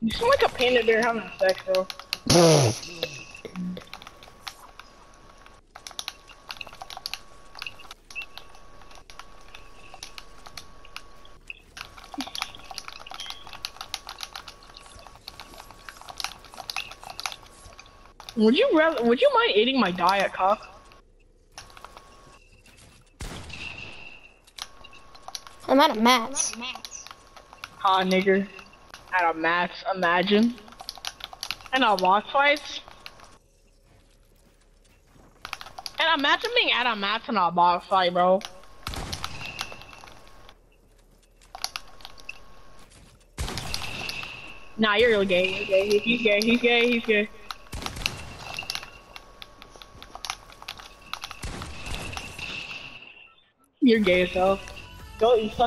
You seem like a panda bear having sex, bro. Would you rather, would you mind eating my diet cock? I'm out of mats. Ha, nigger. Out of mats, imagine. And a box fights. And imagine being at of mats in a box fight, bro. Nah, you're really gay. You're gay. He's gay. He's gay. He's gay. You're gay as hell. Go, you suck.